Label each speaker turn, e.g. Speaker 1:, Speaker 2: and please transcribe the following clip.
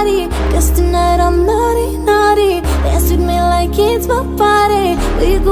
Speaker 1: body Cause tonight I'm naughty, naughty. Dance with me like it's my party. We go